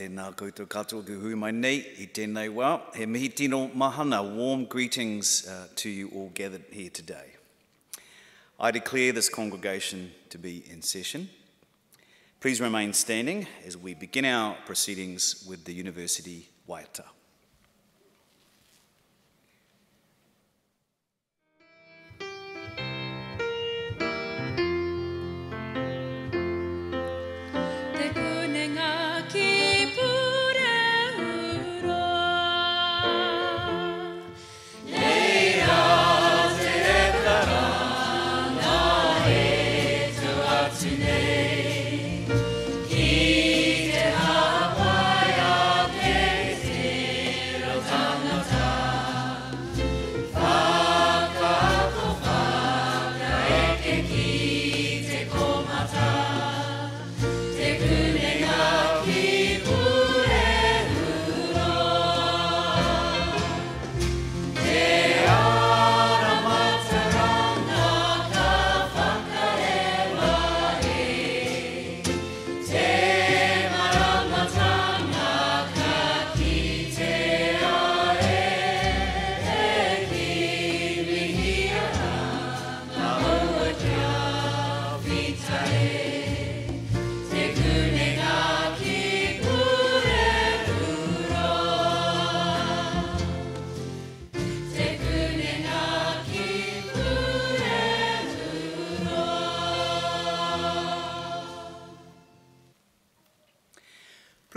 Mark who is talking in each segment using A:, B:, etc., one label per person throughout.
A: Tēnā koutou katoa ki hui mai nei, i tēnei wā. He mihi tino mahana, warm greetings uh, to you all gathered here today. I declare this congregation to be in session. Please remain standing as we begin our proceedings with the University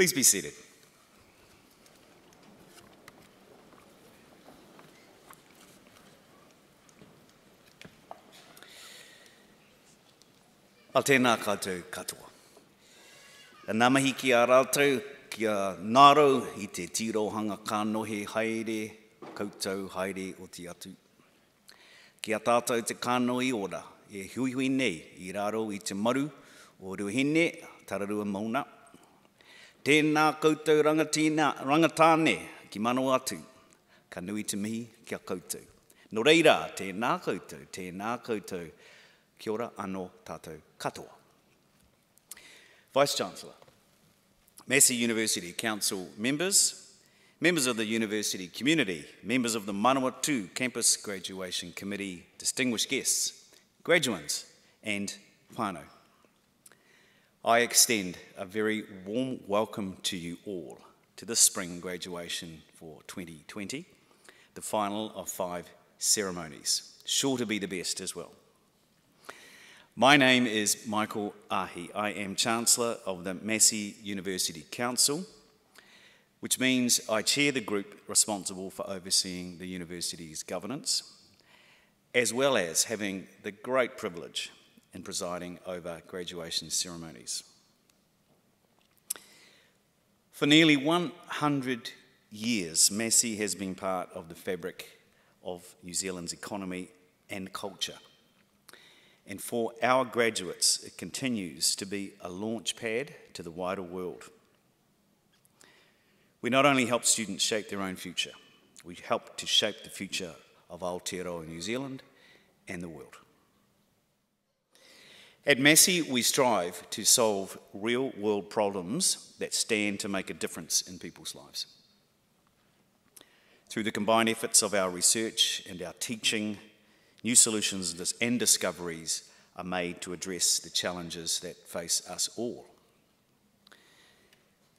A: Please be seated. A tēnā kātou katoa. A namahi ki a rātou, ki a ngāro i te tirohanga kānohe haere, koutou haere o te atu. Ki a tātou te kānoi ora, e hui hui nei i raro i te maru o Ruhine, Tararua Mauna. Tēnā koutou rangatīna, rangatāne ki mano atu, ka nui te mihi kia koutou. No reira, tēnā koutou, tēnā koutou, kia ora anō tātou katoa. Vice-Chancellor, Massey University Council members, members of the university community, members of the Manawatu Campus Graduation Committee, distinguished guests, graduates and whānau. I extend a very warm welcome to you all to this spring graduation for 2020, the final of five ceremonies, sure to be the best as well. My name is Michael Ahie. I am Chancellor of the Massey University Council, which means I chair the group responsible for overseeing the university's governance, as well as having the great privilege in presiding over graduation ceremonies. For nearly 100 years, Massey has been part of the fabric of New Zealand's economy and culture. And for our graduates, it continues to be a launch pad to the wider world. We not only help students shape their own future, we help to shape the future of Aotearoa New Zealand and the world. At Massey, we strive to solve real world problems that stand to make a difference in people's lives. Through the combined efforts of our research and our teaching, new solutions and discoveries are made to address the challenges that face us all.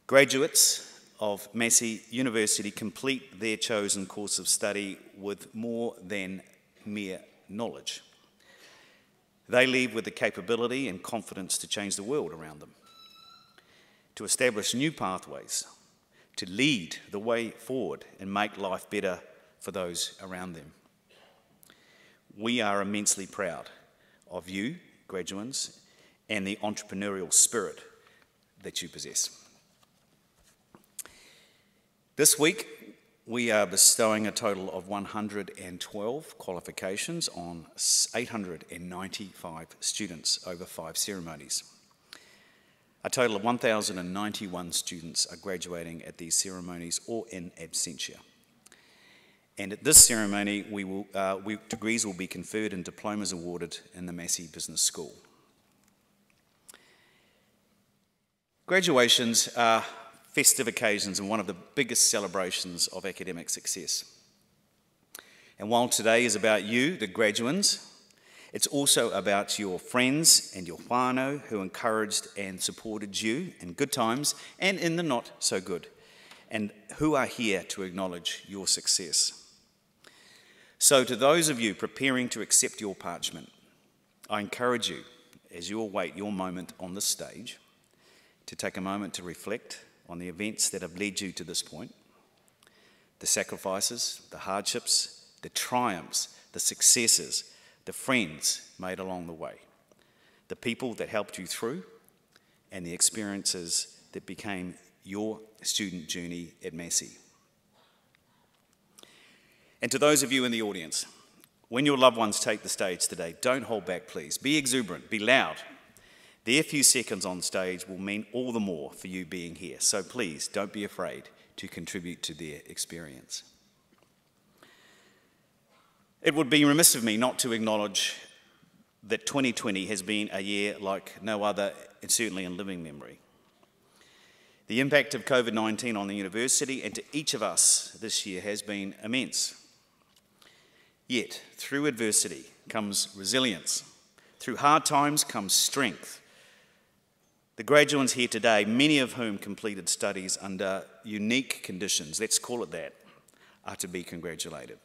A: Graduates of Massey University complete their chosen course of study with more than mere knowledge. They leave with the capability and confidence to change the world around them, to establish new pathways, to lead the way forward and make life better for those around them. We are immensely proud of you, graduates, and the entrepreneurial spirit that you possess. This week, we are bestowing a total of 112 qualifications on 895 students over five ceremonies. A total of 1,091 students are graduating at these ceremonies or in absentia. And at this ceremony, we will, uh, we, degrees will be conferred and diplomas awarded in the Massey Business School. Graduations are festive occasions and one of the biggest celebrations of academic success. And while today is about you, the graduands, it's also about your friends and your whānau who encouraged and supported you in good times and in the not so good, and who are here to acknowledge your success. So, to those of you preparing to accept your parchment, I encourage you, as you await your moment on the stage, to take a moment to reflect on the events that have led you to this point the sacrifices, the hardships, the triumphs, the successes, the friends made along the way, the people that helped you through, and the experiences that became your student journey at Massey. And to those of you in the audience, when your loved ones take the stage today, don't hold back, please. Be exuberant, be loud. Their few seconds on stage will mean all the more for you being here. So please don't be afraid to contribute to their experience. It would be remiss of me not to acknowledge that 2020 has been a year like no other, and certainly in living memory. The impact of COVID 19 on the university and to each of us this year has been immense. Yet, through adversity comes resilience. Through hard times comes strength. The graduates here today, many of whom completed studies under unique conditions, let's call it that, are to be congratulated.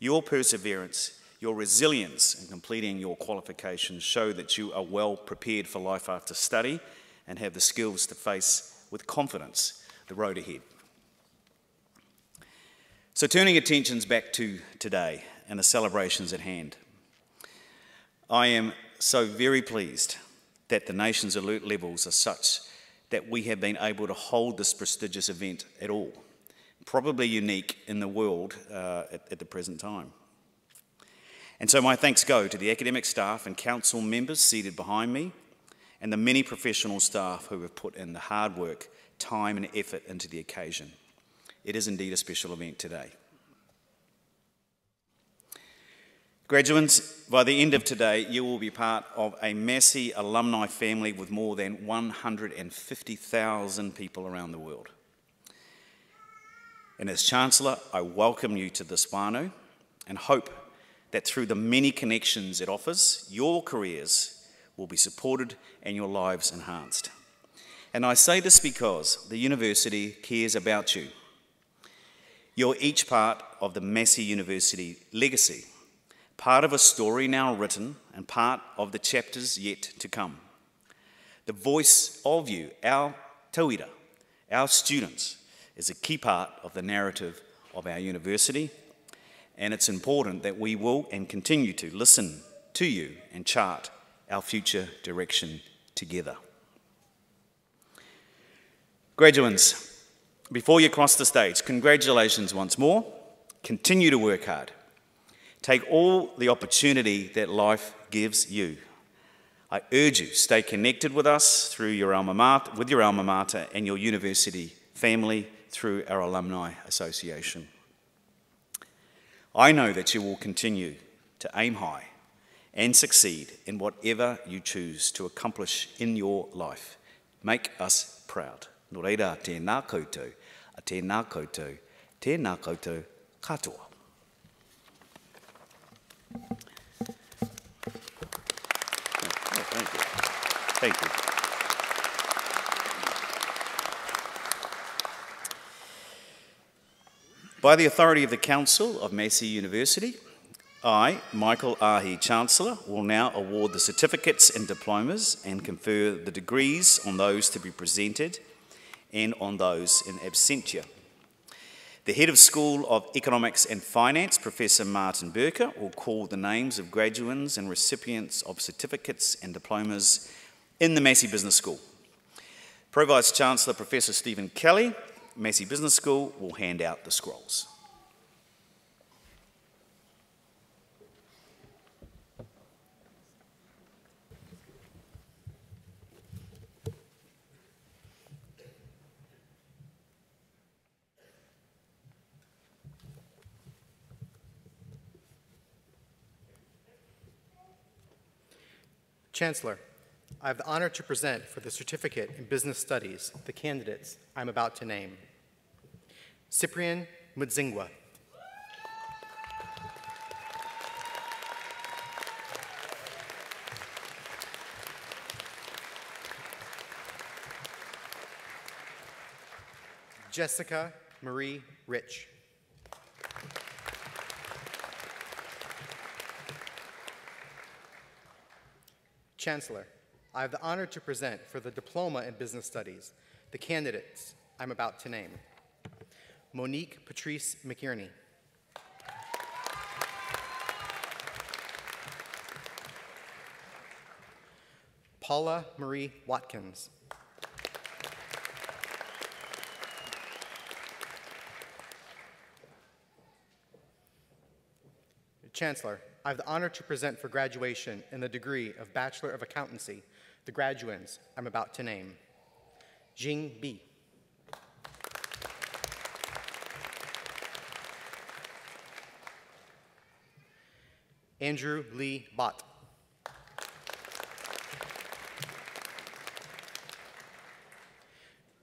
A: Your perseverance, your resilience in completing your qualifications show that you are well prepared for life after study and have the skills to face with confidence the road ahead. So, turning attentions back to today and the celebrations at hand, I am so very pleased that the nation's alert levels are such that we have been able to hold this prestigious event at all, probably unique in the world uh, at, at the present time. And so, my thanks go to the academic staff and council members seated behind me, and the many professional staff who have put in the hard work, time, and effort into the occasion. It is indeed a special event today. Graduates, by the end of today, you will be part of a Massey alumni family with more than 150,000 people around the world. And as Chancellor, I welcome you to this whānau and hope that through the many connections it offers, your careers will be supported and your lives enhanced. And I say this because the university cares about you. You're each part of the Massey University legacy part of a story now written and part of the chapters yet to come. The voice of you, our tauira, our students, is a key part of the narrative of our university, and it's important that we will and continue to listen to you and chart our future direction together. Graduates, before you cross the stage, congratulations once more. Continue to work hard. Take all the opportunity that life gives you. I urge you, stay connected with us through your alma mater, with your alma mater and your university family through our Alumni Association. I know that you will continue to aim high and succeed in whatever you choose to accomplish in your life. Make us proud. Nō reira, tēnā koutou, a tēnā koutou, tēnā koutou katoa. Thank you. Thank you. By the authority of the Council of Massey University, I, Michael Ahie, Chancellor, will now award the certificates and diplomas and confer the degrees on those to be presented and on those in absentia. The Head of School of Economics and Finance, Professor Martin Berka, will call the names of graduates and recipients of certificates and diplomas in the Massey Business School. Pro Vice Chancellor Professor Stephen Kelly, Massey Business School, will hand out the scrolls.
B: Chancellor, I have the honor to present for the Certificate in Business Studies the candidates I'm about to name. Cyprian Mudzingwa. Jessica Marie Rich. Chancellor, I have the honor to present for the Diploma in Business Studies the candidates I'm about to name. Monique Patrice McInerney. Paula Marie Watkins. Chancellor, I have the honor to present for graduation in the degree of Bachelor of Accountancy the graduands I'm about to name. Jing Bi. Andrew Lee Bott.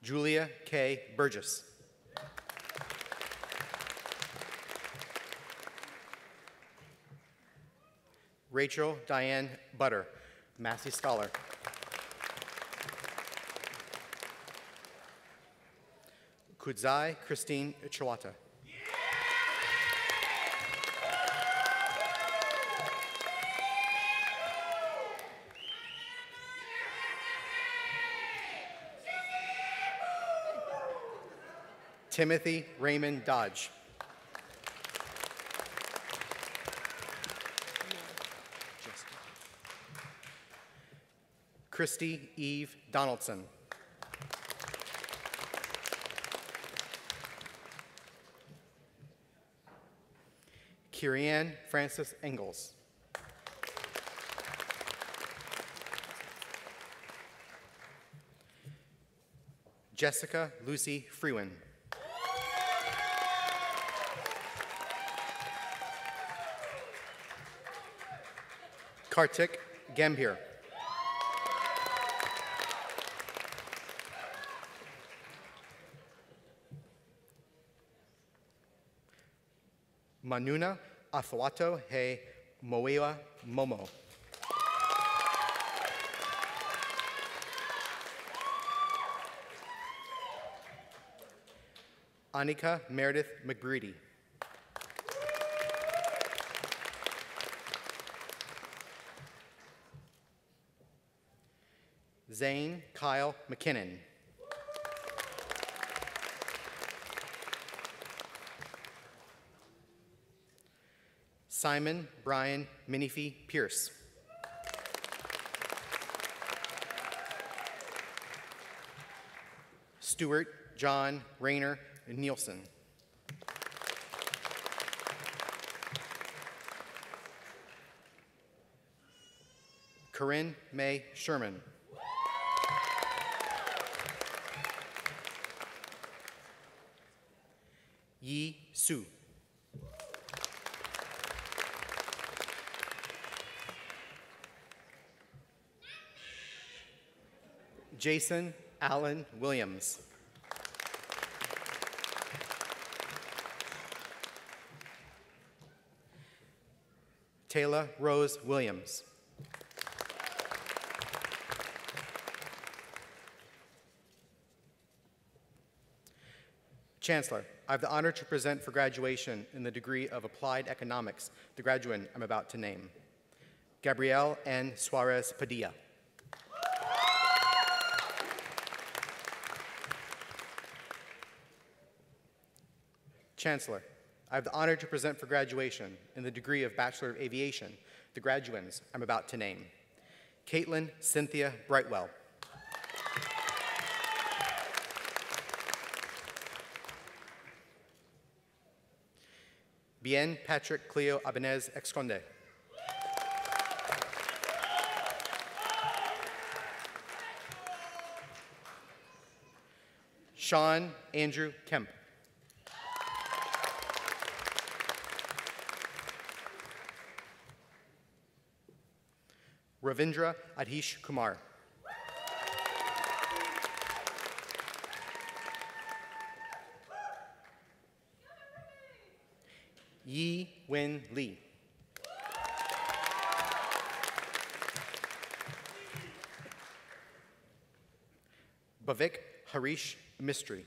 B: Julia K. Burgess. Rachel Diane Butter, Massey Scholar. Kudzai Christine Chiwata. Timothy Raymond Dodge. Christy Eve Donaldson. Kirianne Francis Engels. Jessica Lucy Freeman. Kartik Gambhir. Manuna Athwato He Moewa Momo. Anika Meredith McBreedy. Zane Kyle McKinnon. Simon Brian Minifee Pierce. Stuart John Rayner Nielsen. Corinne May Sherman. Yi Su. Jason Allen Williams. Taylor Rose Williams. Chancellor, I have the honor to present for graduation in the degree of Applied Economics the graduate I'm about to name. Gabrielle N. Suarez Padilla. Chancellor, I have the honor to present for graduation in the degree of Bachelor of Aviation the graduands I'm about to name. Caitlin Cynthia Brightwell. Bien Patrick Cleo Abanez Exconde. Sean Andrew Kemp. Ravindra Adhish Kumar. Yi Wen Lee. Bhavik Harish Mistry.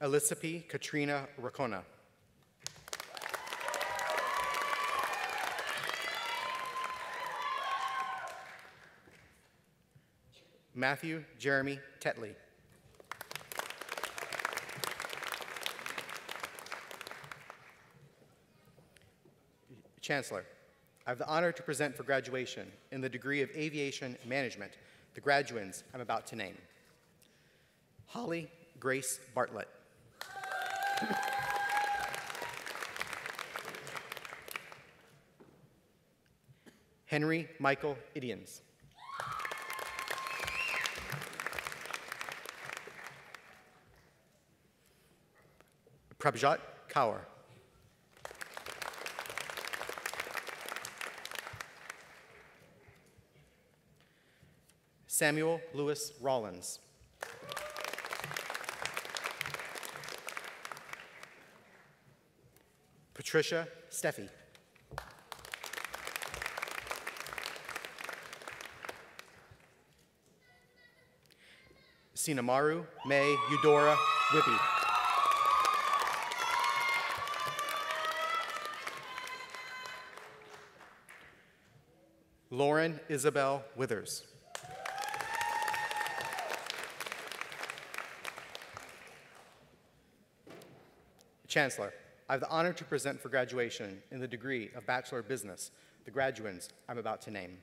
B: Elizabeth Katrina Racona. Matthew Jeremy Tetley. Chancellor, I have the honor to present for graduation in the degree of Aviation Management the graduands I'm about to name. Holly Grace Bartlett. Henry Michael Idians. Prabhat Kaur. Samuel Lewis Rollins. Patricia Steffi. Sinamaru May Eudora Whippy. Isabel Withers. Chancellor, I have the honor to present for graduation in the degree of Bachelor of Business the graduands I'm about to name.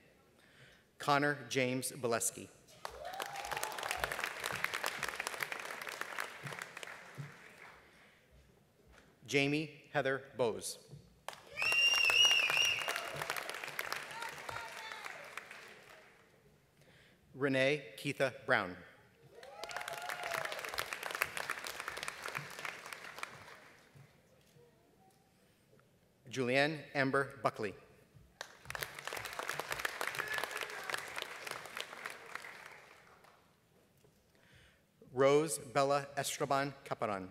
B: Connor James Bileski. Jamie Heather Bose. Renee Keitha Brown. Julianne Amber Buckley. Rose Bella Estraban Caparan.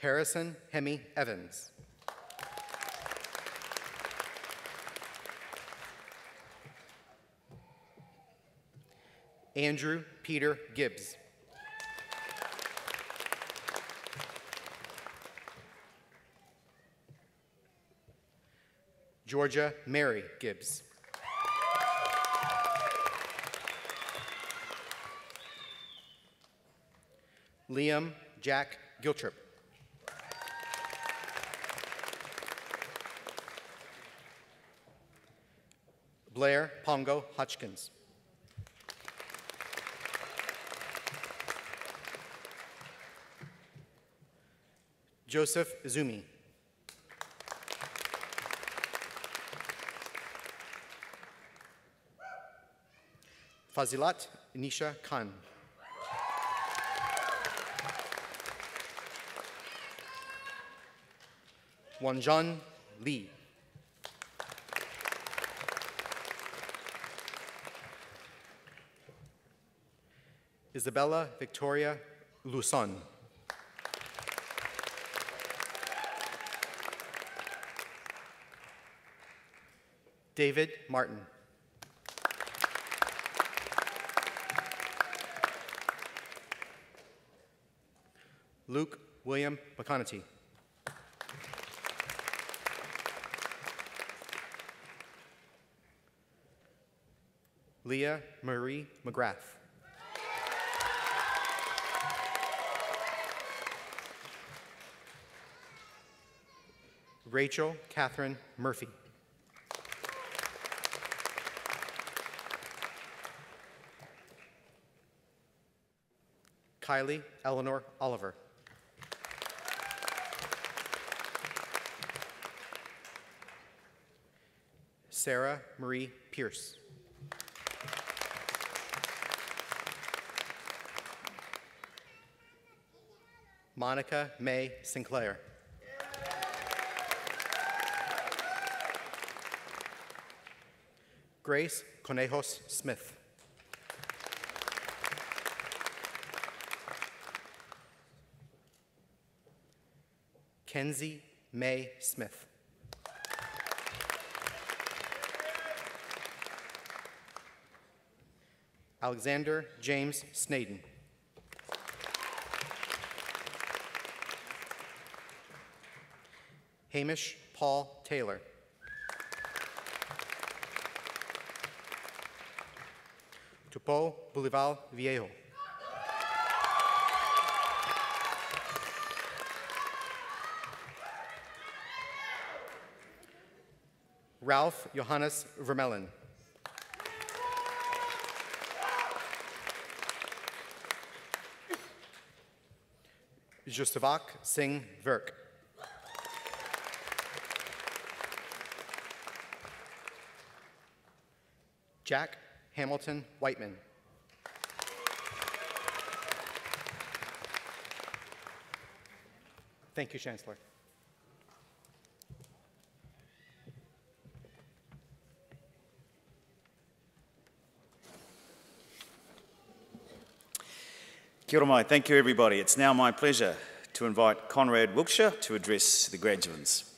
B: Harrison Hemi Evans. Andrew Peter Gibbs. Georgia Mary Gibbs. Liam Jack Giltrip. Blair Pongo Hutchkins. Joseph Zumi. Fazilat Nisha Khan. Wanjan Lee. Isabella Victoria Luson. David Martin. Luke William McConaughey. Leah Marie McGrath. Rachel Catherine Murphy. Kylie Eleanor Oliver. Sarah Marie Pierce. Monica May Sinclair. Grace Conejos Smith. Kenzie May Smith. Alexander James Snaden. Hamish Paul Taylor. Tupo Bolival Viejo. Ralph Johannes Vermellen. Justavak Singh Virk. Jack Hamilton Whiteman. Thank you, Chancellor.
A: Kia ora mai. Thank you, everybody. It's now my pleasure to invite Conrad Wilkshire to address the graduates.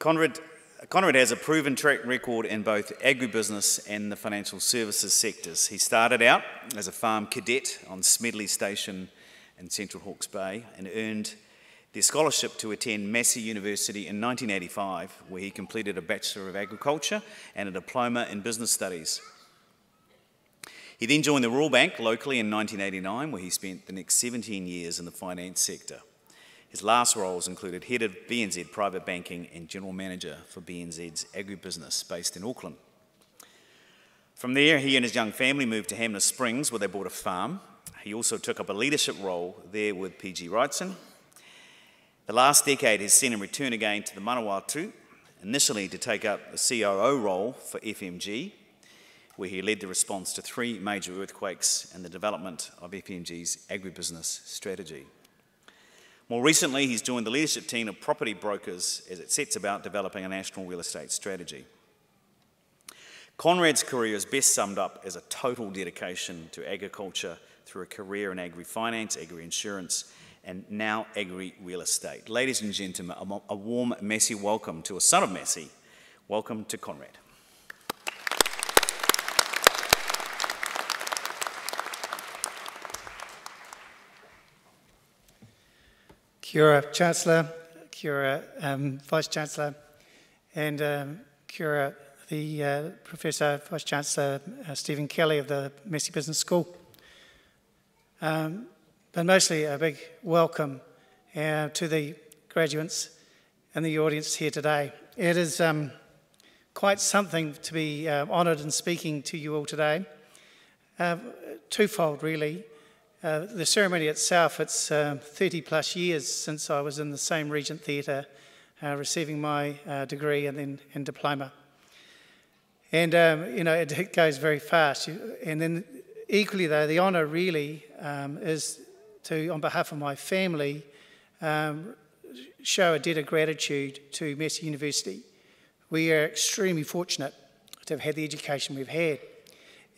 A: Conrad, Conrad has a proven track record in both agribusiness and the financial services sectors. He started out as a farm cadet on Smedley Station in Central Hawke's Bay and earned the scholarship to attend Massey University in 1985, where he completed a Bachelor of Agriculture and a Diploma in Business Studies. He then joined the Royal Bank locally in 1989, where he spent the next 17 years in the finance sector. His last roles included head of BNZ Private Banking and general manager for BNZ's agribusiness based in Auckland. From there, he and his young family moved to Hanmer Springs, where they bought a farm. He also took up a leadership role there with PGG Wrightson. The last decade has seen him return again to the Manawatu, initially to take up the COO role for FMG, where he led the response to three major earthquakes and the development of FMG's agribusiness strategy. More recently, he's joined the leadership team of property brokers as it sets about developing a national real estate strategy. Conrad's career is best summed up as a total dedication to agriculture through a career in agri finance, agri insurance, and now agri real estate. Ladies and gentlemen, a warm Massey welcome to a son of Massey. Welcome to Conrad.
C: Kia Chancellor, Kia um, Vice Chancellor, and um, Kia the uh, Professor, Vice Chancellor uh, Stephen Kelly of the Massey Business School. Um, but mostly a big welcome uh, to the graduates and the audience here today. It is um, quite something to be uh, honoured in speaking to you all today. Uh, twofold, really. Uh, the ceremony itself, it's uh, 30 plus years since I was in the same Regent Theatre uh, receiving my uh, degree and then and diploma. And, um, you know, it, it goes very fast. And then equally, though, the honour really um, is to, on behalf of my family, um, show a debt of gratitude to Massey University. We are extremely fortunate to have had the education we've had.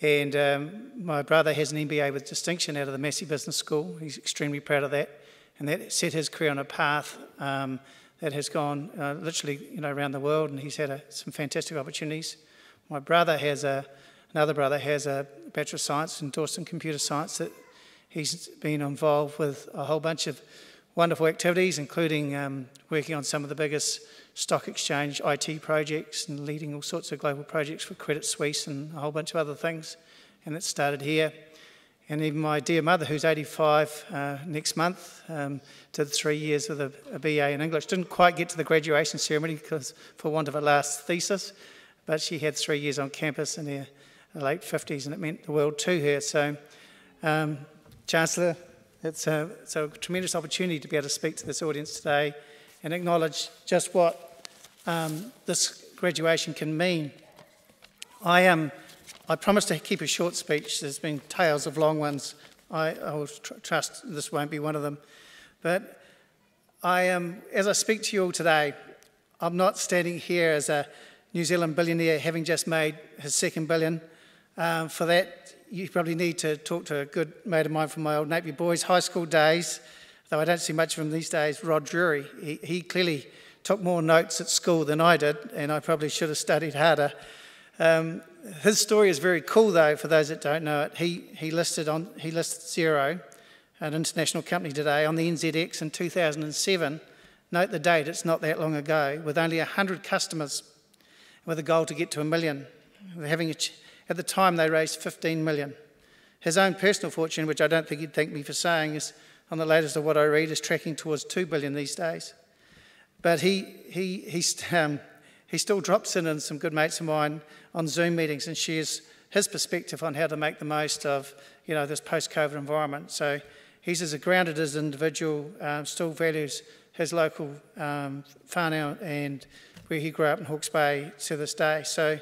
C: And um, my brother has an MBA with distinction out of the Massey Business School. He's extremely proud of that. And that set his career on a path um, that has gone uh, literally you know, around the world, and he's had a, some fantastic opportunities. My brother has a, another brother has a Bachelor of Science in Dawson Computer Science that he's been involved with a whole bunch of wonderful activities, including um, working on some of the biggest stock exchange IT projects and leading all sorts of global projects for Credit Suisse and a whole bunch of other things. And it started here. And even my dear mother, who's 85 uh, next month, um, did three years with a, a BA in English. Didn't quite get to the graduation ceremony because, for want of a last thesis, but she had three years on campus in her late 50s, and it meant the world to her. So, um, Chancellor, it's a, it's a tremendous opportunity to be able to speak to this audience today and acknowledge just what um, this graduation can mean. I am. I promised to keep a short speech. There's been tales of long ones. I, I will tr- trust this won't be one of them. But I am, as I speak to you all today, I'm not standing here as a New Zealand billionaire having just made his second billion. Um, for that, you probably need to talk to a good mate of mine from my old Napier Boys high school days, though I don't see much of him these days, Rod Drury. He, he clearly took more notes at school than I did, and I probably should have studied harder. Um, his story is very cool, though, for those that don't know it. He, he, listed, on, he listed Xero, an international company today, on the NZX in 2007. Note the date, it's not that long ago, with only 100 customers, with a goal to get to a million. Having a, at the time, they raised 15 million. His own personal fortune, which I don't think he'd thank me for saying, is on the latest of what I read, is tracking towards 2 billion these days. But he, he, he's, um, he still drops in and some good mates of mine on Zoom meetings and shares his perspective on how to make the most of you know this post-COVID environment. So he's as grounded as an individual, um, still values his local um, whānau and where he grew up in Hawke's Bay to this day. So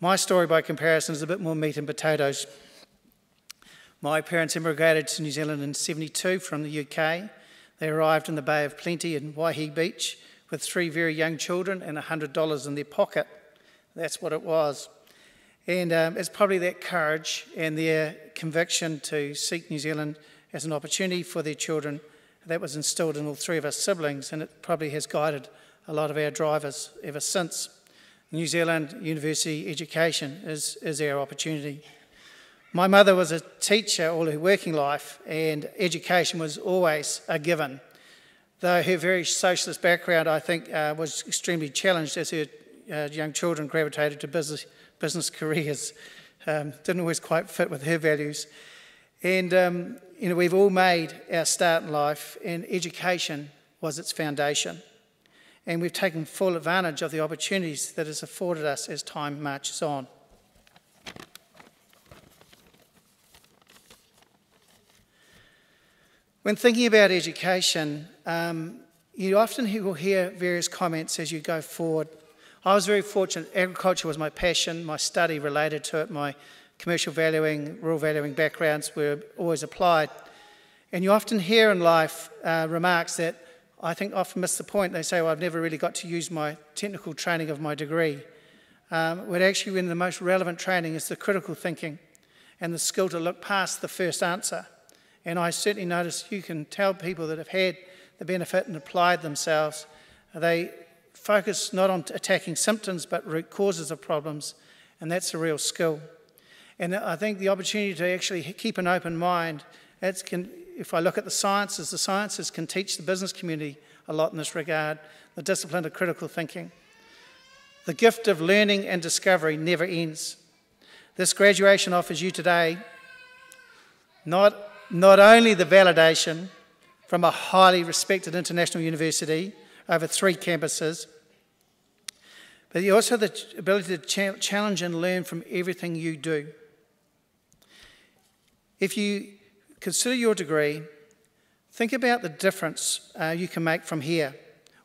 C: my story by comparison is a bit more meat and potatoes. My parents immigrated to New Zealand in 72 from the UK. They arrived in the Bay of Plenty in Waihi Beach with three very young children and $100 in their pocket. That's what it was. And um, it's probably that courage and their conviction to seek New Zealand as an opportunity for their children that was instilled in all three of us siblings, and it probably has guided a lot of our drivers ever since. New Zealand university education is, is our opportunity. My mother was a teacher all her working life, and education was always a given though her very socialist background, I think, uh, was extremely challenged as her uh, young children gravitated to business, business careers. Um, didn't always quite fit with her values. And, um, you know, we've all made our start in life, and education was its foundation. And we've taken full advantage of the opportunities that has afforded us as time marches on. When thinking about education, um, you often will hear various comments as you go forward. I was very fortunate. Agriculture was my passion, my study related to it, my commercial valuing, rural valuing backgrounds were always applied. And you often hear in life uh, remarks that I think often miss the point. They say, well, I've never really got to use my technical training of my degree. Um, when actually, when the most relevant training is the critical thinking and the skill to look past the first answer and I certainly notice you can tell people that have had the benefit and applied themselves, they focus not on attacking symptoms but root causes of problems, and that's a real skill. And I think the opportunity to actually keep an open mind, can, if I look at the sciences, the sciences can teach the business community a lot in this regard, the discipline of critical thinking. The gift of learning and discovery never ends. This graduation offers you today not not only the validation from a highly respected international university over three campuses, but you also have the ability to challenge and learn from everything you do. If you consider your degree, think about the difference uh, you can make from here,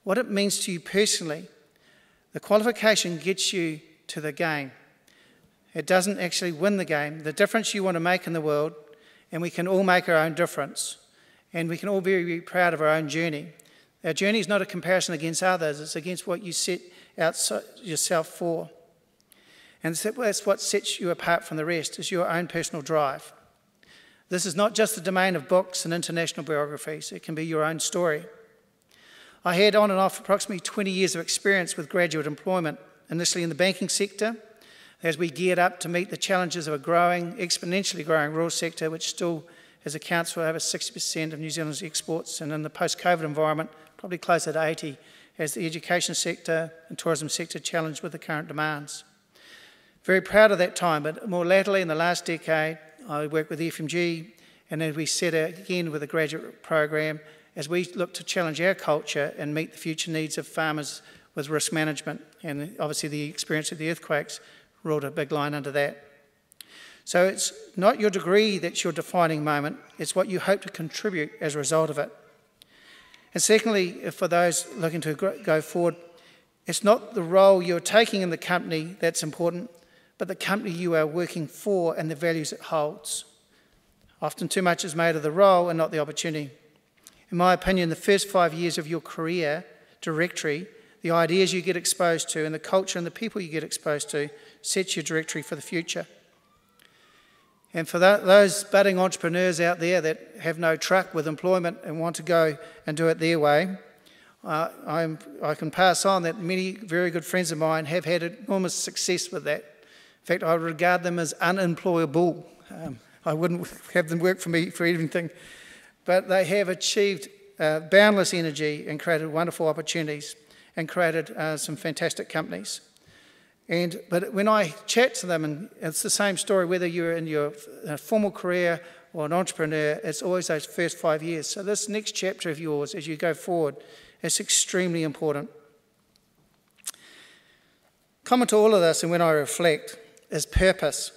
C: what it means to you personally. The qualification gets you to the game. It doesn't actually win the game. The difference you want to make in the world and we can all make our own difference. And we can all be very proud of our own journey. Our journey is not a comparison against others, it's against what you set out yourself for. And that's what sets you apart from the rest, is your own personal drive. This is not just the domain of books and international biographies, it can be your own story. I had on and off approximately 20 years of experience with graduate employment, initially in the banking sector, as we geared up to meet the challenges of a growing, exponentially growing rural sector, which still has accounts for over 60% of New Zealand's exports, and in the post-COVID environment, probably closer to 80, as the education sector and tourism sector challenged with the current demands. Very proud of that time, but more latterly in the last decade, I worked with FMG, and then we set out again with a graduate program as we look to challenge our culture and meet the future needs of farmers with risk management and obviously the experience of the earthquakes wrote a big line under that. So it's not your degree that's your defining moment, it's what you hope to contribute as a result of it. And secondly, for those looking to go forward, it's not the role you're taking in the company that's important, but the company you are working for and the values it holds. Often too much is made of the role and not the opportunity. In my opinion, the first five years of your career directory, the ideas you get exposed to, and the culture and the people you get exposed to sets your directory for the future. And for tho- those budding entrepreneurs out there that have no truck with employment and want to go and do it their way, uh, I can pass on that many very good friends of mine have had enormous success with that. In fact, I regard them as unemployable. Um, I wouldn't have them work for me for anything. But they have achieved uh, boundless energy and created wonderful opportunities and created uh, some fantastic companies. And, but when I chat to them, and it's the same story whether you're in your uh, formal career or an entrepreneur, it's always those first five years. So, this next chapter of yours, as you go forward, is extremely important. Common to all of this, and when I reflect, is purpose.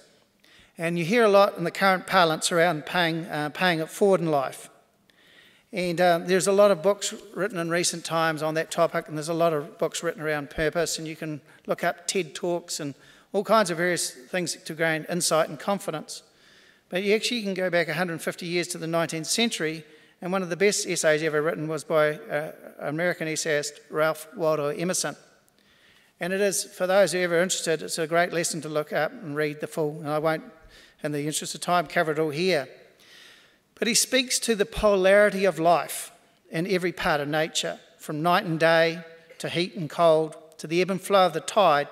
C: And you hear a lot in the current parlance around paying, uh, paying it forward in life. And um, there's a lot of books written in recent times on that topic, and there's a lot of books written around purpose, and you can look up TED Talks and all kinds of various things to gain insight and confidence. But you actually can go back 150 years to the 19th century, and one of the best essays ever written was by uh, American essayist Ralph Waldo Emerson. And it is, for those who are ever interested, it's a great lesson to look up and read the full, and I won't, in the interest of time, cover it all here. But he speaks to the polarity of life in every part of nature, from night and day to heat and cold, to the ebb and flow of the tide,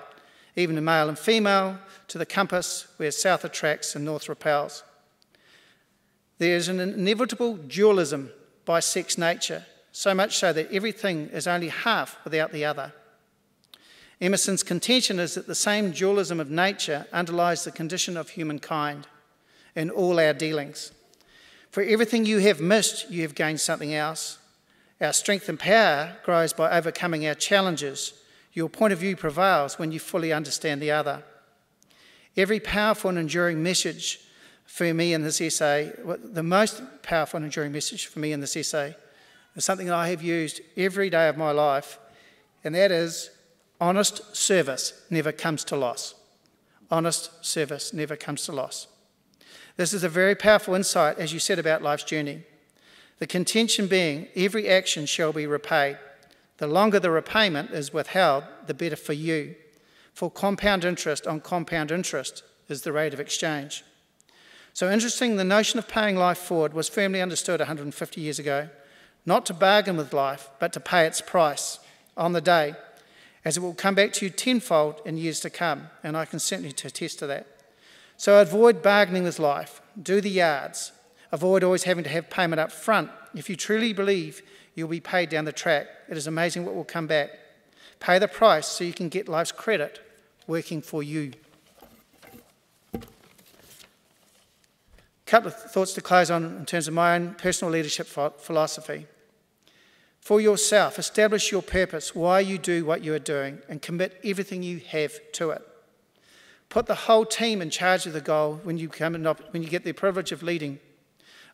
C: even to male and female, to the compass where south attracts and north repels. There is an inevitable dualism by sex nature, so much so that everything is only half without the other. Emerson's contention is that the same dualism of nature underlies the condition of humankind in all our dealings. For everything you have missed, you have gained something else. Our strength and power grows by overcoming our challenges. Your point of view prevails when you fully understand the other. Every powerful and enduring message for me in this essay, the most powerful and enduring message for me in this essay, is something that I have used every day of my life, and that is honest service never comes to loss. Honest service never comes to loss. This is a very powerful insight, as you said, about life's journey. The contention being every action shall be repaid. The longer the repayment is withheld, the better for you. For compound interest on compound interest is the rate of exchange. So, interesting, the notion of paying life forward was firmly understood 150 years ago, not to bargain with life, but to pay its price on the day, as it will come back to you tenfold in years to come, and I can certainly attest to that. So avoid bargaining with life, do the yards, avoid always having to have payment up front. If you truly believe you'll be paid down the track, it is amazing what will come back. Pay the price so you can get life's credit working for you. A couple of thoughts to close on in terms of my own personal leadership philosophy. For yourself, establish your purpose, why you do what you are doing, and commit everything you have to it. Put the whole team in charge of the goal when you, when you get the privilege of leading.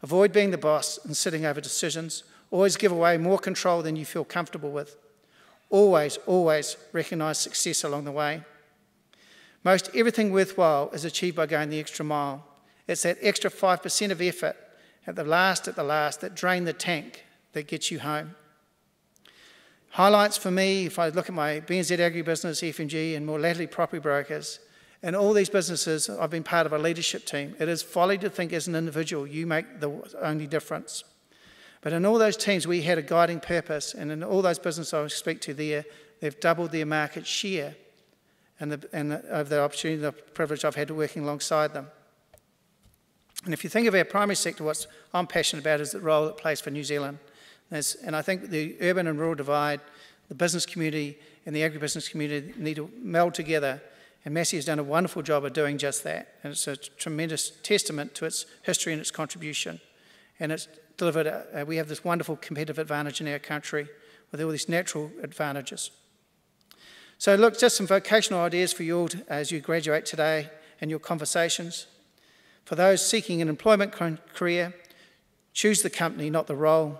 C: Avoid being the boss and sitting over decisions. Always give away more control than you feel comfortable with. Always, always recognize success along the way. Most everything worthwhile is achieved by going the extra mile. It's that extra 5% of effort at the last, at the last, that drain the tank that gets you home. Highlights for me, if I look at my BNZ agribusiness, FMG, and more latterly property brokers, in all these businesses, I've been part of a leadership team. It is folly to think as an individual you make the only difference. But in all those teams, we had a guiding purpose, and in all those businesses I speak to there, they've doubled their market share and, the, and the, of the opportunity, the privilege I've had to working alongside them. And if you think of our primary sector, what I'm passionate about is the role it plays for New Zealand. There's, and I think the urban and rural divide, the business community and the agribusiness community need to meld together and Massey has done a wonderful job of doing just that. And it's a tremendous testament to its history and its contribution. And it's delivered, a, we have this wonderful competitive advantage in our country with all these natural advantages. So, look, just some vocational ideas for you all to, as you graduate today and your conversations. For those seeking an employment career, choose the company, not the role.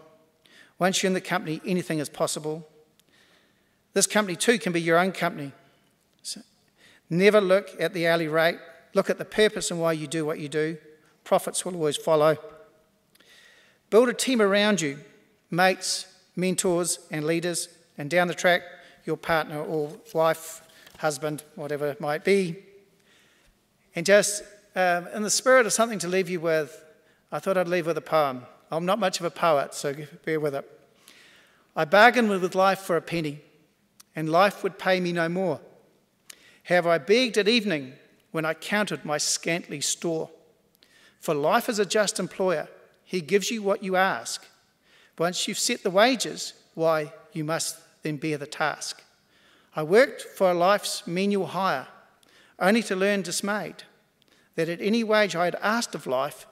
C: Once you're in the company, anything is possible. This company, too, can be your own company. Never look at the hourly rate, look at the purpose and why you do what you do. Profits will always follow. Build a team around you mates, mentors, and leaders, and down the track, your partner or wife, husband, whatever it might be. And just um, in the spirit of something to leave you with, I thought I'd leave with a poem. I'm not much of a poet, so bear with it. I bargained with life for a penny, and life would pay me no more. Have I begged at evening when I counted my scantly store? For life is a just employer. He gives you what you ask. Once you've set the wages, why, you must then bear the task. I worked for a life's menial hire, only to learn dismayed that at any wage I had asked of life,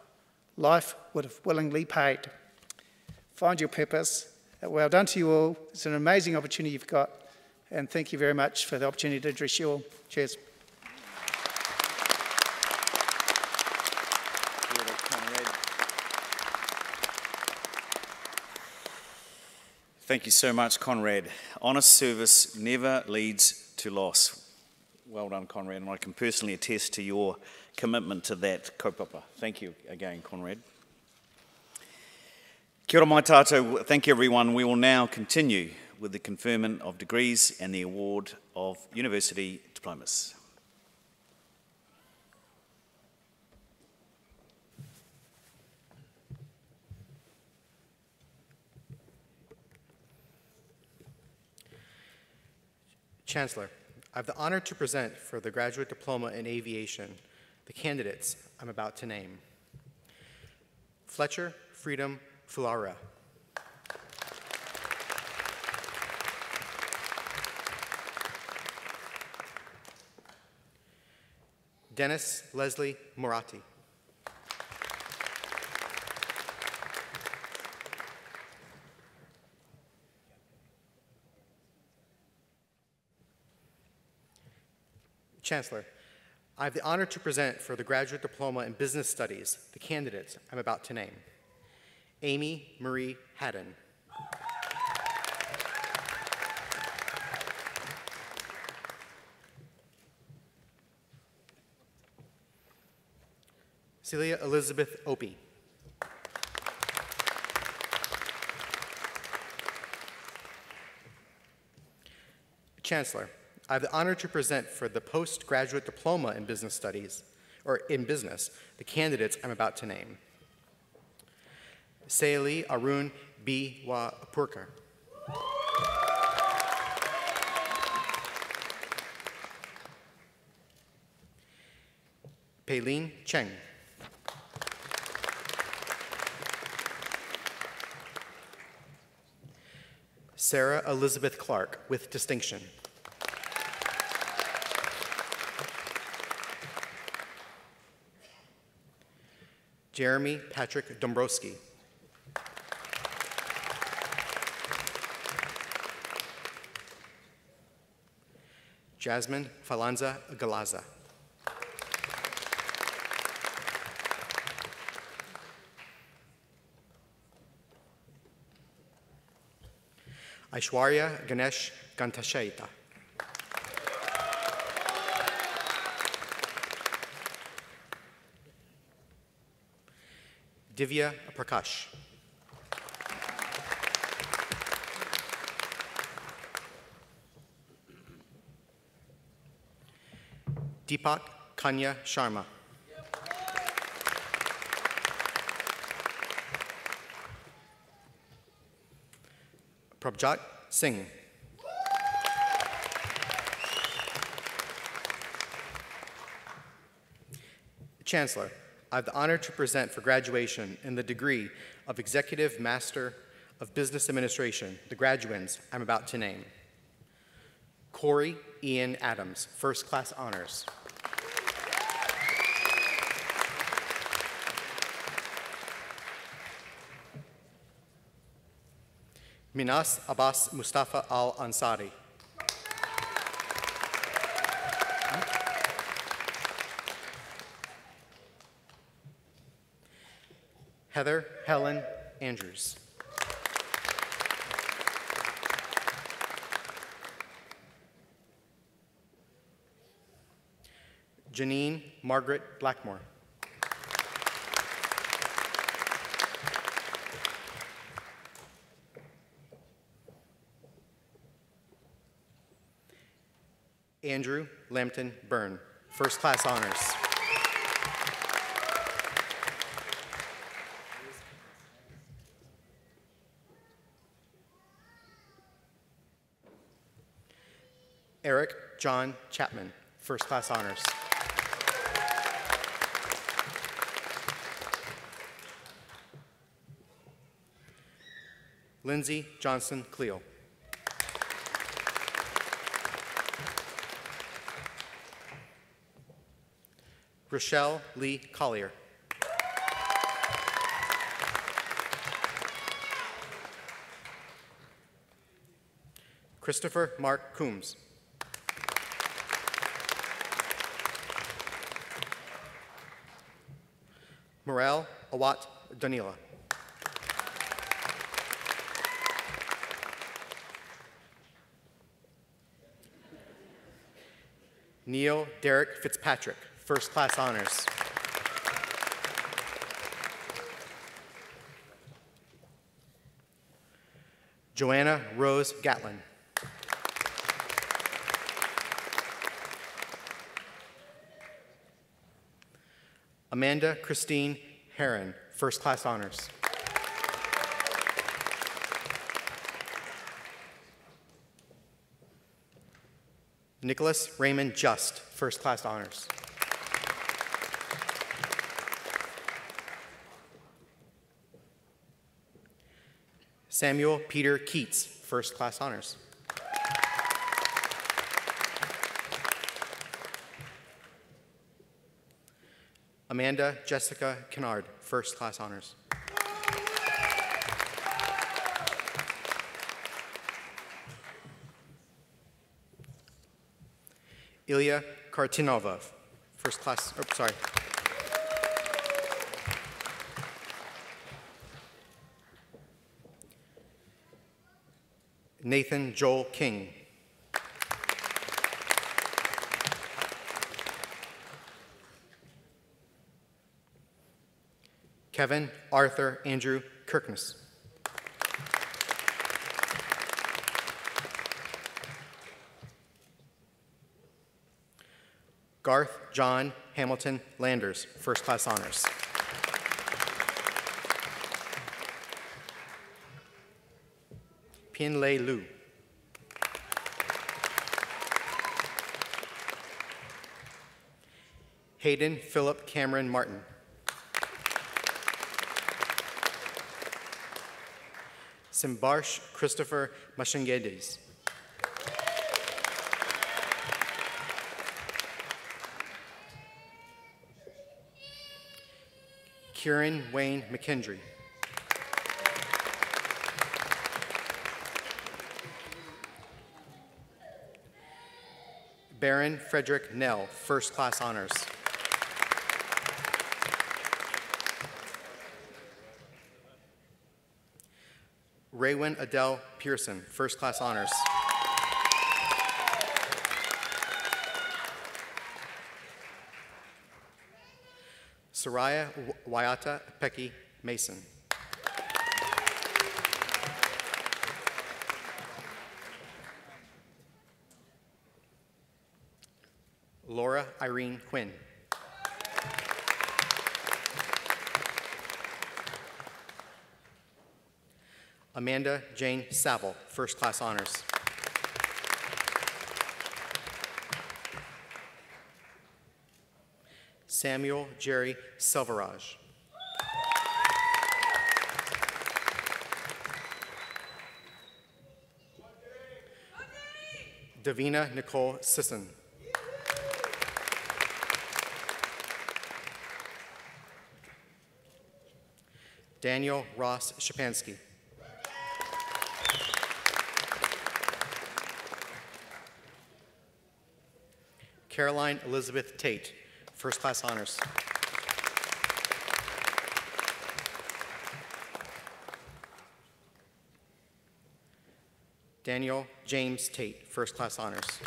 C: life would have willingly paid. Find your purpose. Well done to you all. It's an amazing opportunity you've got. And thank you very much for the opportunity to address you all. Cheers.
A: Thank you so much, Conrad. Honest service never leads to loss. Well done, Conrad, and I can personally attest to your commitment to that kaupapa. Thank you again, Conrad. Kia ora mai tātou. Thank you, everyone. We will now continue with the conferment of degrees and the award of university diplomas.
B: Chancellor, I have the honor to present for the Graduate Diploma in Aviation the candidates I'm about to name. Fletcher Freedom Fulara. Dennis Leslie Morati. Chancellor, I have the honor to present for the Graduate Diploma in Business Studies the candidates I'm about to name. Amy Marie Haddon. Celia Elizabeth Opie. Chancellor, I have the honor to present for the postgraduate diploma in business studies, or in business, the candidates I'm about to name. Saili Arun B. Wa Apurkar. Paylene Cheng. Sarah Elizabeth Clark with distinction. Jeremy Patrick Dombrowski. Jasmine Falanza Galaza. Aishwarya Ganesh Gantashaita. Divya Prakash. Deepak Kanya Sharma. Prabjot Singh. Chancellor, I have the honor to present for graduation in the degree of Executive Master of Business Administration the graduands I'm about to name. Corey Ian Adams, first class honors. Minas Abbas Mustafa Al Ansari. Heather Helen Andrews. Janine Margaret Blackmore. Andrew Lambton Byrne, first class honors. Eric John Chapman, first class honors. Lindsay Johnson Cleo. Rochelle Lee Collier. Christopher Mark Coombs. Morel Awat Danila. Neil Derek Fitzpatrick, first class honors. Joanna Rose Gatlin. Amanda Christine Heron, first class honors. Nicholas Raymond Just, first class honors. Samuel Peter Keats, first class honors. Amanda Jessica Kennard, first class honors. Ilya Kartinovov, first class, oh, sorry. Nathan Joel King. Kevin Arthur Andrew Kirkness. Garth John Hamilton Landers, first class honors. Pin Lei Lu. Hayden Philip Cameron Martin. Simbarsh Christopher Mashangedes. Kieran Wayne McKendry. Baron Frederick Nell, first class honors. Raywin Adele Pearson, first class honors. Soraya W- Wayata Peki Mason. Irene Quinn. Amanda Jane Saville, first class honors. Samuel Jerry Silverage. Davina Nicole Sisson. Daniel Ross Shapansky. Caroline Elizabeth Tate, first class honors. Daniel James Tate, first class honors.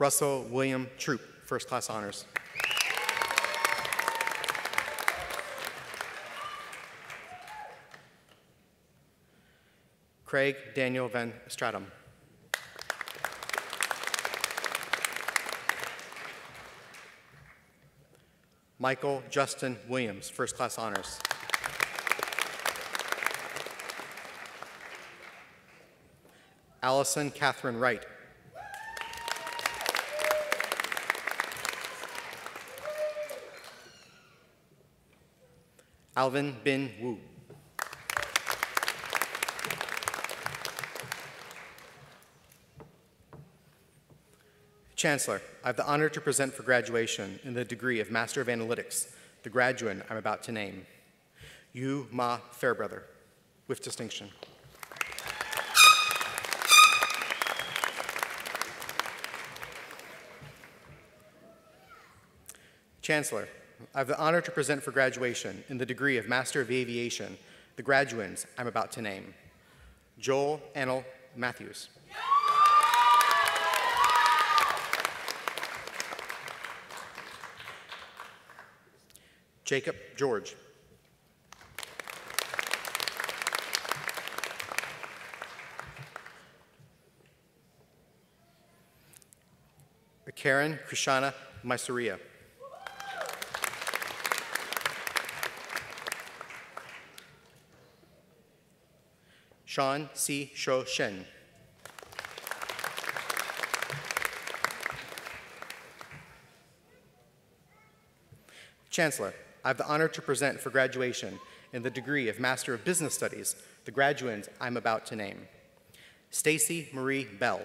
B: Russell William Troop, first class honors. Craig Daniel Van Stratum. Michael Justin Williams, first class honors. Allison Catherine Wright. Alvin Bin Wu. Chancellor, I have the honor to present for graduation in the degree of Master of Analytics the graduate I'm about to name, Yu Ma Fairbrother, with distinction. Chancellor, I have the honor to present for graduation in the degree of Master of Aviation the graduands I'm about to name, Joel Annel Matthews. Jacob George. Karen Krishana Mysoria. Sean C. Sho Shen. Chancellor, I have the honor to present for graduation in the degree of Master of Business Studies the graduands I'm about to name. Stacy Marie Bell.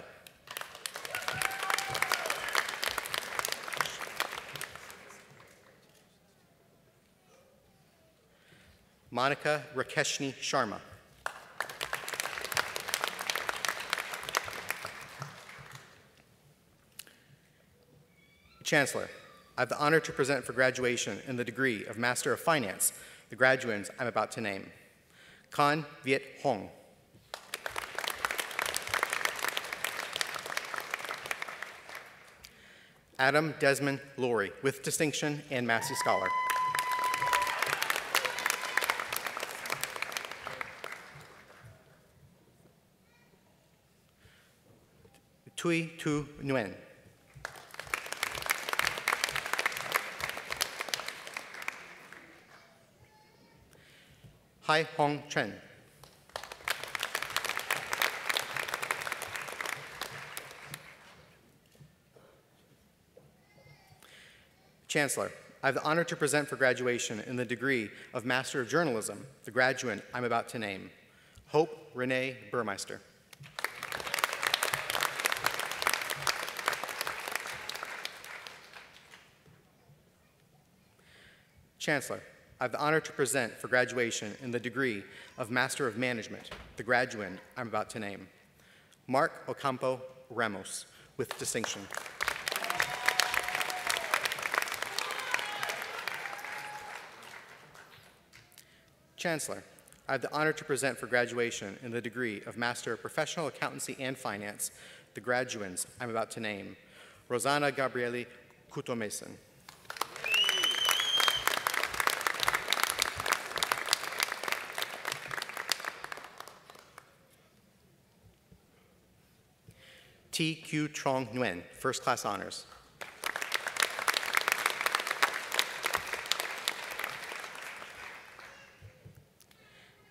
B: Monica Rakeshni Sharma. Chancellor, I have the honor to present for graduation in the degree of Master of Finance the graduands I'm about to name. Khan Viet Hong. Adam Desmond Laurie, with distinction and Massey Scholar. Tui Tu Nguyen. Hai Hong Chen. Chancellor, I have the honor to present for graduation in the degree of Master of Journalism the graduate I'm about to name, Hope Renee Burmeister. Chancellor, I have the honor to present for graduation in the degree of Master of Management the graduate I'm about to name, Mark Ocampo Ramos, with distinction. Chancellor, I have the honor to present for graduation in the degree of Master of Professional Accountancy and Finance the graduands I'm about to name, Rosanna Gabrieli Kutomason. T. Q. Trong Nguyen, first class honors.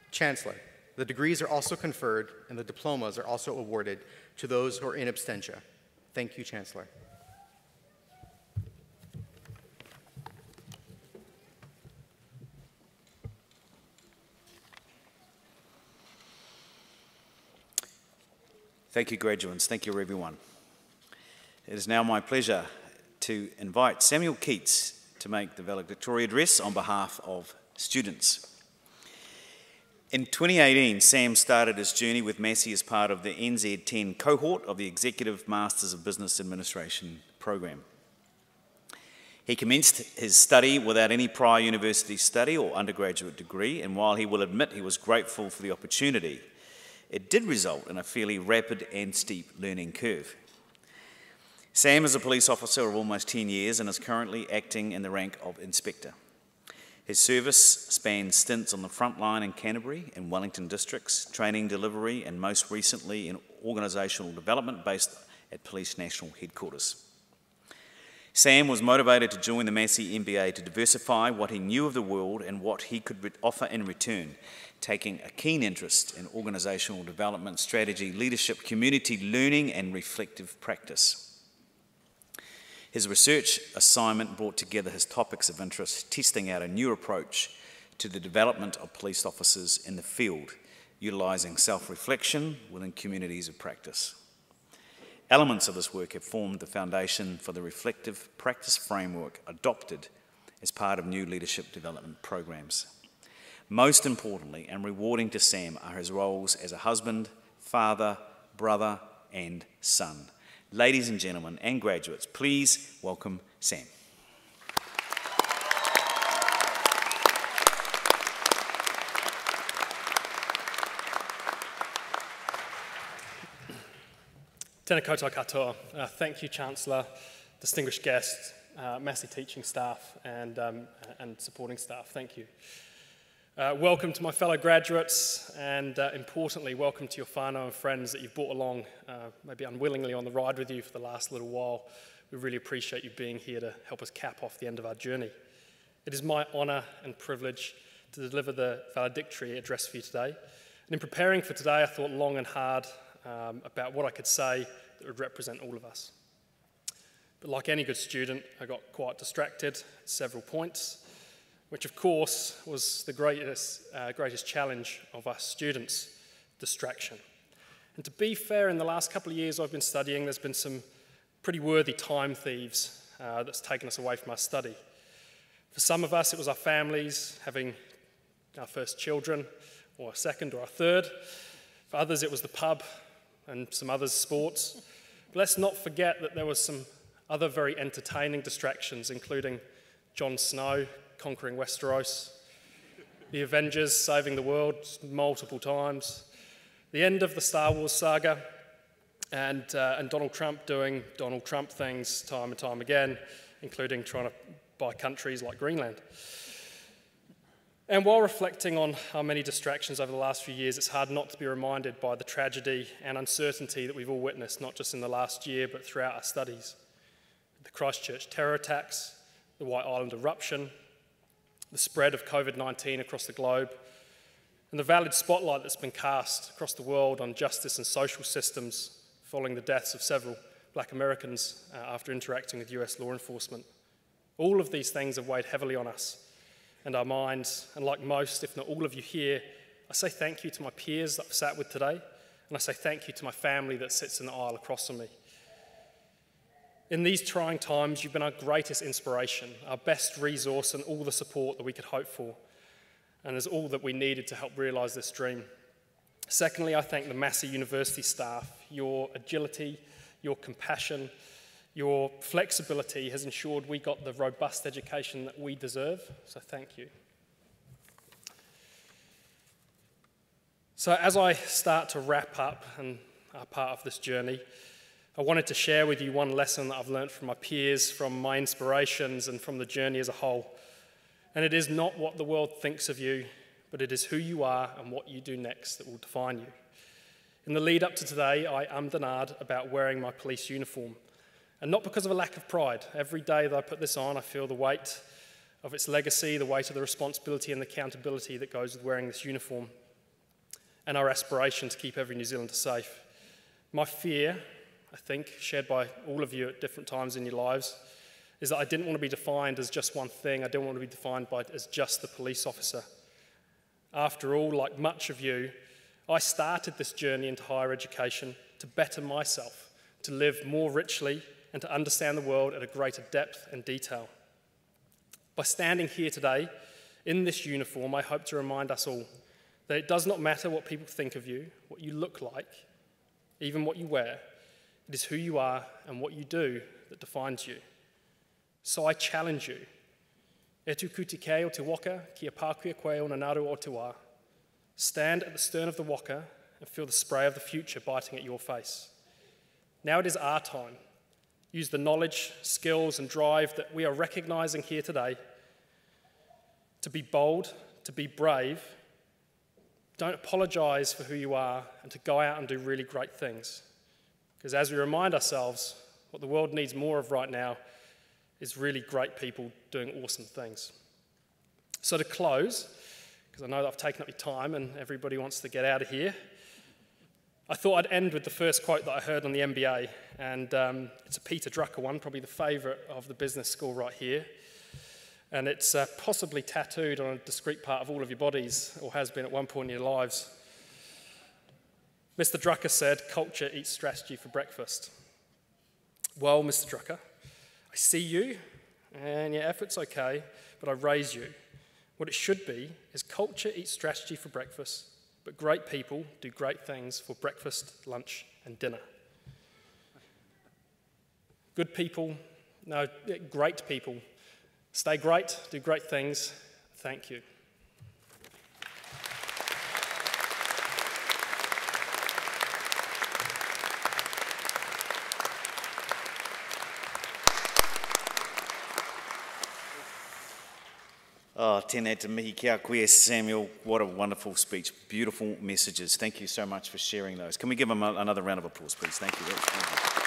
B: Chancellor, the degrees are also conferred and the diplomas are also awarded to those who are in absentia. Thank you, Chancellor.
A: Thank you, graduates. Thank you, everyone. It is now my pleasure to invite Samuel Keats to make the valedictory address on behalf of students. In 2018, Sam started his journey with Massey as part of the NZ10 cohort of the Executive Masters of Business Administration program. He commenced his study without any prior university study or undergraduate degree, and while he will admit he was grateful for the opportunity, it did result in a fairly rapid and steep learning curve. Sam is a police officer of almost 10 years and is currently acting in the rank of inspector. His service spans stints on the front line in Canterbury and Wellington districts, training delivery, and most recently in organisational development based at Police National Headquarters. Sam was motivated to join the Massey MBA to diversify what he knew of the world and what he could offer in return, taking a keen interest in organisational development, strategy, leadership, community learning, and reflective practice. His research assignment brought together his topics of interest, testing out a new approach to the development of police officers in the field, utilising self reflection within communities of practice. Elements of this work have formed the foundation for the reflective practice framework adopted as part of new leadership development programs. Most importantly and rewarding to Sam are his roles as a husband, father, brother, and son. Ladies and gentlemen, and graduates, please welcome Sam.
D: Tēnā koutou katoa. Uh, thank you, Chancellor, distinguished guests, uh, Massey teaching staff, and, um, and supporting staff. Thank you. Uh, welcome to my fellow graduates, and uh, importantly, welcome to your whānau and friends that you've brought along, uh, maybe unwillingly on the ride with you for the last little while. We really appreciate you being here to help us cap off the end of our journey. It is my honour and privilege to deliver the valedictory address for you today. And in preparing for today, I thought long and hard um, about what I could say that would represent all of us. But like any good student, I got quite distracted at several points, which of course was the greatest, uh, greatest challenge of us students distraction. And to be fair, in the last couple of years I've been studying, there's been some pretty worthy time thieves uh, that's taken us away from our study. For some of us, it was our families having our first children, or a second, or a third. For others, it was the pub and some others sports. But let's not forget that there was some other very entertaining distractions, including Jon Snow conquering Westeros, the Avengers saving the world multiple times, the end of the Star Wars saga, and, uh, and Donald Trump doing Donald Trump things time and time again, including trying to buy countries like Greenland. And while reflecting on our many distractions over the last few years, it's hard not to be reminded by the tragedy and uncertainty that we've all witnessed, not just in the last year, but throughout our studies. The Christchurch terror attacks, the White Island eruption, the spread of COVID 19 across the globe, and the valid spotlight that's been cast across the world on justice and social systems following the deaths of several black Americans uh, after interacting with US law enforcement. All of these things have weighed heavily on us and our minds. And like most, if not all of you here, I say thank you to my peers that I've sat with today, and I say thank you to my family that sits in the aisle across from me. In these trying times, you've been our greatest inspiration, our best resource, and all the support that we could hope for, and is all that we needed to help realise this dream. Secondly, I thank the Massey University staff. Your agility, your compassion, your flexibility has ensured we got the robust education that we deserve, so thank you. So, as I start to wrap up and are part of this journey, I wanted to share with you one lesson that I've learned from my peers, from my inspirations, and from the journey as a whole. And it is not what the world thinks of you, but it is who you are and what you do next that will define you. In the lead up to today, I am denied about wearing my police uniform. And not because of a lack of pride. Every day that I put this on, I feel the weight of its legacy, the weight of the responsibility and the accountability that goes with wearing this uniform, and our aspiration to keep every New Zealander safe. My fear, I think, shared by all of you at different times in your lives, is that I didn't want to be defined as just one thing. I didn't want to be defined by, as just the police officer. After all, like much of you, I started this journey into higher education to better myself, to live more richly and to understand the world at a greater depth and detail. By standing here today in this uniform, I hope to remind us all that it does not matter what people think of you, what you look like, even what you wear. It is who you are and what you do that defines you. So I challenge you. E tu kuti kei o te waka, kia pākuia koe o naru o te wā. Stand at the stern of the waka and feel the spray of the future biting at your face. Now it is our time use the knowledge, skills, and drive that we are recognizing here today to be bold, to be brave. Don't apologize for who you are and to go out and do really great things. Because as we remind ourselves, what the world needs more of right now is really great people doing awesome things. So, to close, because I know that I've taken up your time and everybody wants to get out of here, I thought I'd end with the first quote that I heard on the MBA, and um, it's a Peter Drucker one, probably the favourite of the business school right here. And it's uh, possibly tattooed on a discrete part of all of your bodies, or has been at one point in your lives. Mr. Drucker said, Culture eats strategy for breakfast. Well, Mr. Drucker, I see you, and your effort's okay, but I raise you. What it should be is culture eats strategy for breakfast, but great people do great things for breakfast, lunch, and dinner. Good people, no, great people. Stay great, do great things. Thank you.
A: Oh, tēnei te mihi kia koe, Samuel. What a wonderful speech. Beautiful messages. Thank you so much for sharing those. Can we give him another round of applause, please? Thank you.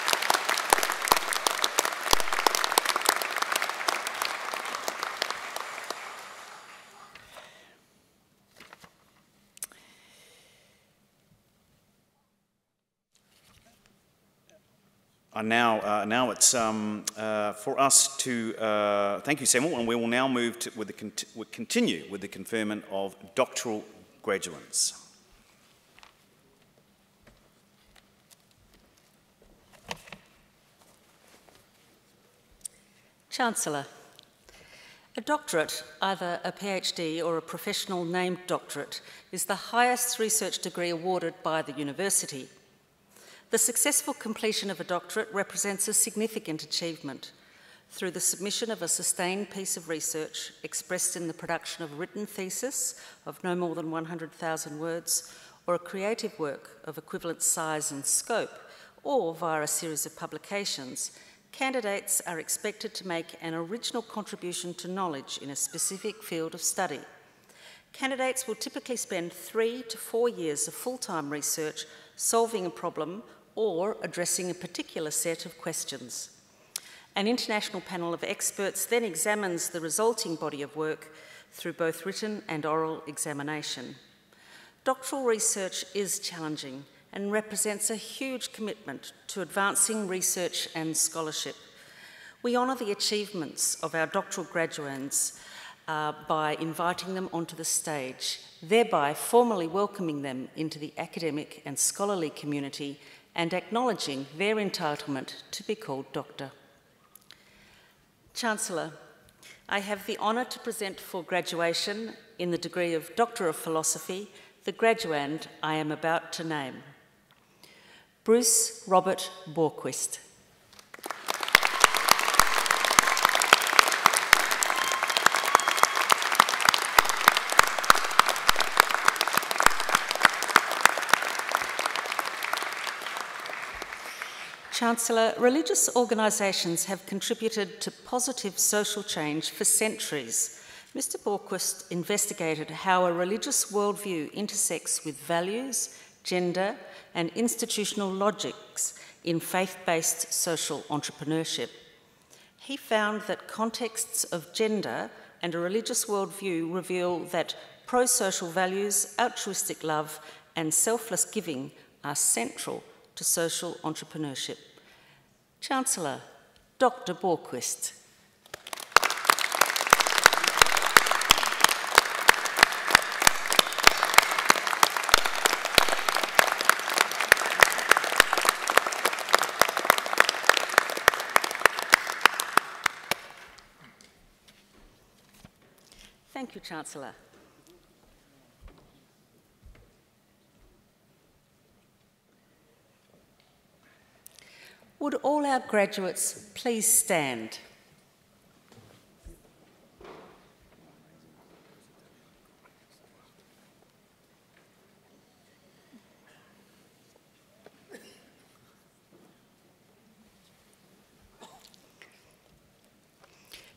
A: Uh, now, uh, now it's um, uh, for us to uh, thank you, Samuel, and we will now move to, with the cont- continue with the conferment of doctoral graduates.
E: Chancellor, a doctorate, either a PhD or a professional named doctorate, is the highest research degree awarded by the university. The successful completion of a doctorate represents a significant achievement through the submission of a sustained piece of research expressed in the production of a written thesis of no more than 100,000 words or a creative work of equivalent size and scope or via a series of publications, candidates are expected to make an original contribution to knowledge in a specific field of study. Candidates will typically spend three to four years of full-time research solving a problem or addressing a particular set of questions. An international panel of experts then examines the resulting body of work through both written and oral examination. Doctoral research is challenging and represents a huge commitment to advancing research and scholarship. We honour the achievements of our doctoral graduates uh, by inviting them onto the stage, thereby formally welcoming them into the academic and scholarly community and acknowledging their entitlement to be called doctor. Chancellor, I have the honour to present for graduation in the degree of Doctor of Philosophy the graduand I am about to name. Bruce Robert Borquist. Chancellor, religious organisations have contributed to positive social change for centuries. Mr. Borquist investigated how a religious worldview intersects with values, gender, and institutional logics in faith based social entrepreneurship. He found that contexts of gender and a religious worldview reveal that pro social values, altruistic love, and selfless giving are central to social entrepreneurship. Chancellor, Dr. Borquist. Thank you, Chancellor. Would all our graduates please stand?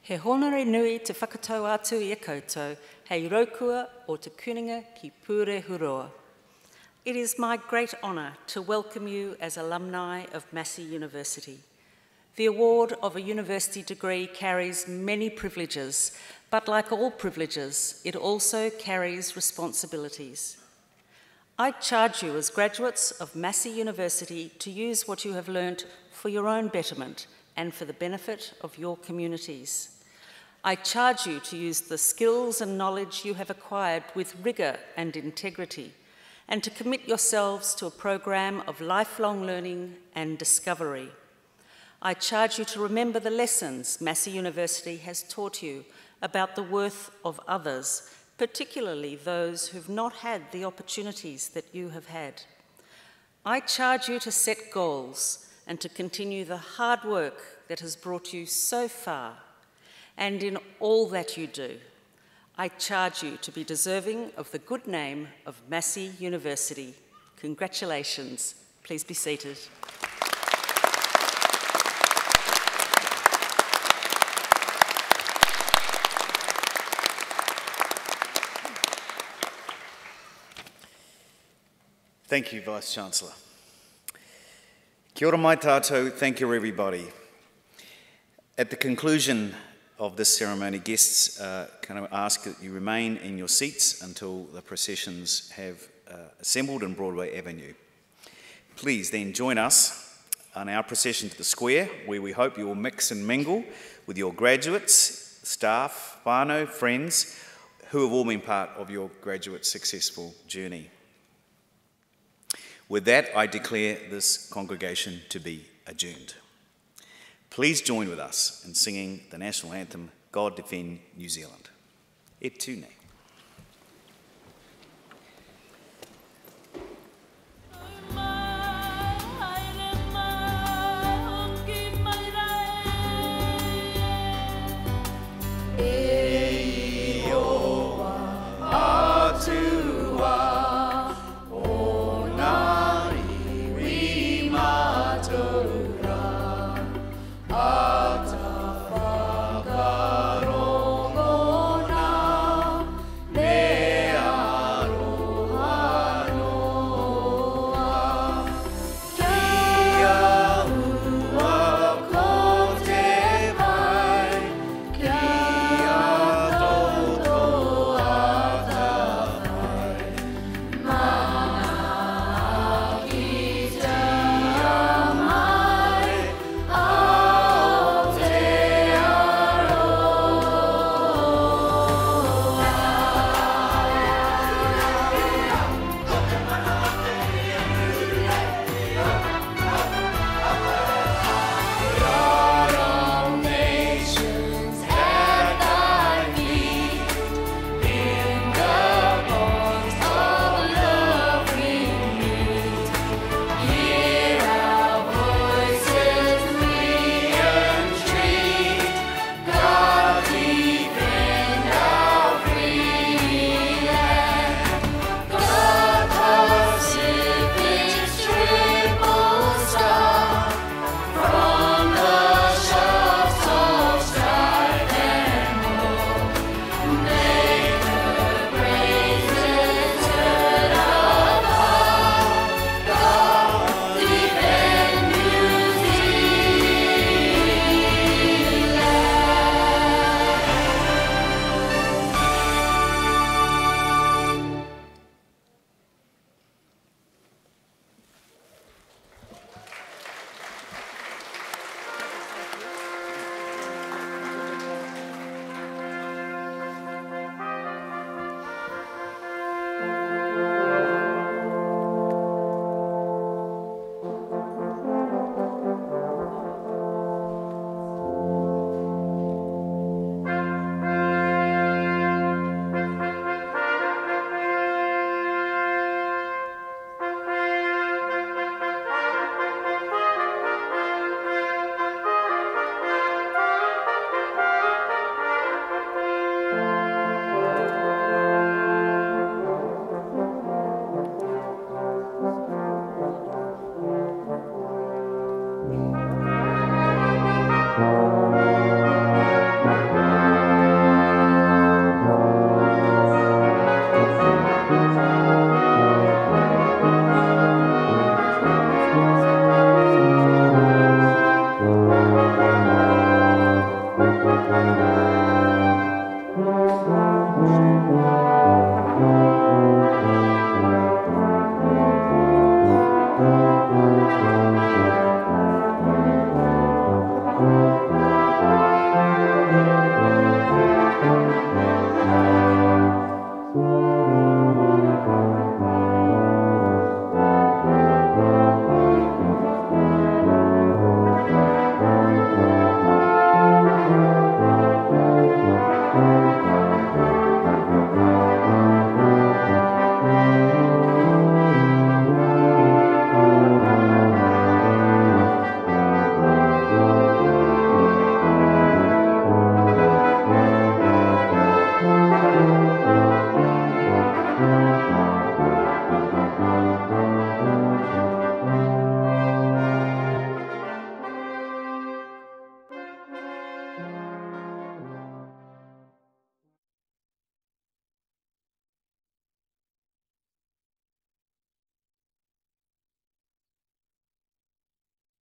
E: He honore nui te whakatau atu i a koutou, hei raukua o te kuninga ki Pure Huroa. It is my great honour to welcome you as alumni of Massey University. The award of a university degree carries many privileges, but like all privileges, it also carries responsibilities. I charge you as graduates of Massey University to use what you have learnt for your own betterment and for the benefit of your communities. I charge you to use the skills and knowledge you have acquired with rigour and integrity, and to commit yourselves to a program of lifelong learning and discovery. I charge you to remember the lessons Massey University has taught you about the worth of others, particularly those who've not had the opportunities that you have had. I charge you to set goals and to continue the hard work that has brought you so far. And in all that you do, I charge you to be deserving of the good name of Massey University. Congratulations. Please be seated.
A: Thank you, Vice Chancellor. Kia ora mai tātou, thank you everybody. At the conclusion of this ceremony, guests uh, can I ask that you remain in your seats until the processions have uh, assembled in Broadway Avenue. Please then join us on our procession to the square, where we hope you will mix and mingle with your graduates, staff, whānau, friends, who have all been part of your graduate successful journey. With that, I declare this congregation to be adjourned. Please join with us in singing the national anthem, God Defend New Zealand. Et tūne.